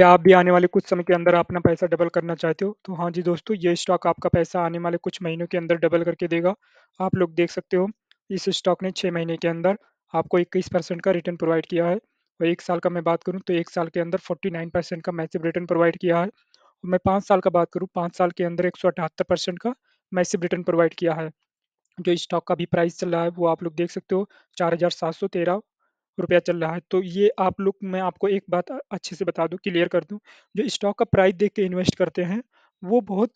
क्या आप भी आने वाले कुछ समय के अंदर अपना पैसा डबल करना चाहते हो? तो हाँ जी दोस्तों, ये स्टॉक आपका पैसा आने वाले कुछ महीनों के अंदर डबल करके देगा। आप लोग देख सकते हो, इस स्टॉक ने 6 महीने के अंदर आपको 21% का रिटर्न प्रोवाइड किया है और एक साल का मैं बात करूँ तो एक साल के अंदर 49% का मैसिव रिटर्न प्रोवाइड किया है। और मैं 5 साल का बात करूँ, पाँच साल के अंदर 178% का मैसिव रिटर्न प्रोवाइड किया है। जो स्टॉक का भी प्राइस चल रहा है, वो आप लोग देख सकते हो 4713 रुपया चल रहा है। तो ये आप लोग मैं आपको एक बात अच्छे से बता दूँ, क्लियर कर दूँ, जो स्टॉक का प्राइस देख के इन्वेस्ट करते हैं, वो बहुत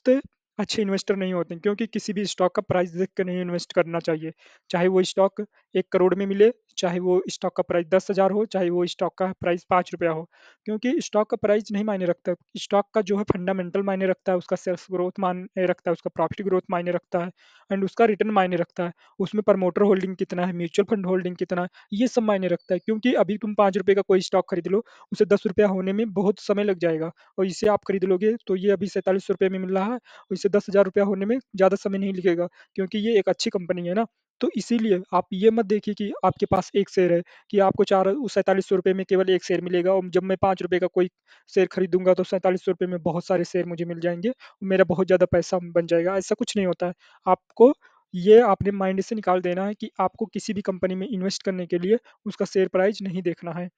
अच्छे इन्वेस्टर नहीं होते क्योंकि किसी भी स्टॉक का प्राइस देख कर नहीं इन्वेस्ट करना चाहिए। चाहे वो स्टॉक एक करोड़ में मिले, चाहे वो स्टॉक का प्राइस 10,000 हो, चाहे वो स्टॉक का प्राइस पाँच रुपया हो। क्योंकि स्टॉक का प्राइस नहीं मायने रखता स्टॉक का जो है फंडामेंटल मायने रखता है, उसका सेल्स ग्रोथ मायने रखता है, उसका प्रॉफिट ग्रोथ मायने रखता है एंड उसका रिटर्न मायने रखता है। उसमें प्रमोटर होल्डिंग कितना है, म्यूचुअल फंड होल्डिंग कितना है, ये सब मायने रखता है क्योंकि अभी तुम पाँच रुपये का कोई स्टॉक खरीद लो, उसे ₹10 होने में बहुत समय लग जाएगा और इसे आप खरीद लोगे तो ये अभी ₹47 में मिल रहा है और इसे ₹10,000 होने में ज़्यादा समय नहीं लगेगा क्योंकि ये एक अच्छी कंपनी है ना। तो इसीलिए आप ये मत देखिए कि आपके पास एक शेयर है कि आपको चार ₹4700 में केवल एक शेयर मिलेगा और जब मैं पाँच रुपये का कोई शेयर खरीदूँगा तो ₹47 में बहुत सारे शेयर मुझे मिल जाएँगे, मेरा बहुत ज़्यादा पैसा बन जाएगा, ऐसा कुछ नहीं होता है। आपको ये आपने माइंड से निकाल देना है कि आपको किसी भी कंपनी में इन्वेस्ट करने के लिए उसका शेयर प्राइस नहीं देखना है।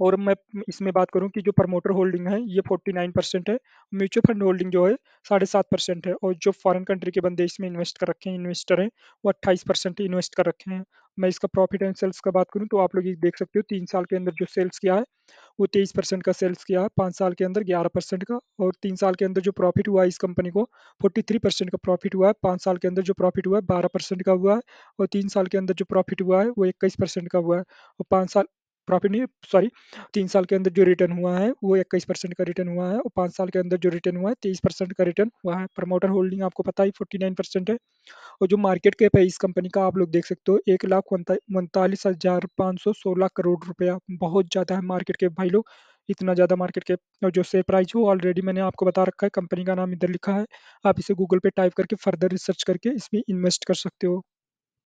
और मैं इसमें बात करूँ कि जो प्रमोटर होल्डिंग है, ये 49% है, म्यूचुअल फंड होल्डिंग जो है 7.5% है। और जो फॉरेन कंट्री के बंदे इसमें इन्वेस्ट कर रखे हैं, इन्वेस्टर हैं, वो 28% इन्वेस्ट कर रखे हैं। मैं इसका प्रॉफिट एंड सेल्स का बात करूँ तो आप लोग ये देख सकते हो तीन साल के अंदर जो सेल्स किया है, वो 23% का सेल्स किया है, पाँच साल के अंदर 11% का। और तीन साल के अंदर जो प्रॉफिट हुआ है इस कंपनी को 43% का प्रॉफिट हुआ है, पाँच साल के अंदर जो प्रॉफिट हुआ है 12% का हुआ है। और तीन साल के अंदर जो प्रॉफिट हुआ है वो 21% का हुआ है। और पाँच साल प्रॉफिट नहीं सॉरी तीन साल के अंदर जो रिटर्न हुआ है वो 21% का रिटर्न हुआ है और पाँच साल के अंदर जो रिटर्न हुआ है 23% का रिटर्न हुआ है। प्रमोटर होल्डिंग आपको पता ही 49% है और जो मार्केट कैप है इस कंपनी का आप लोग देख सकते हो एक लाख उनतालीस हज़ार पाँच सौ 39,516 करोड़ रुपया बहुत ज़्यादा है मार्केट कैप भाई लोग। इतना ज़्यादा मार्केट कैप और जो शेयर प्राइस हो ऑलरेडी मैंने आपको बता रखा है, कंपनी का नाम इधर लिखा है। आप इसे गूगल पे टाइप करके फर्दर रिसर्च करके इसमें इन्वेस्ट कर सकते हो।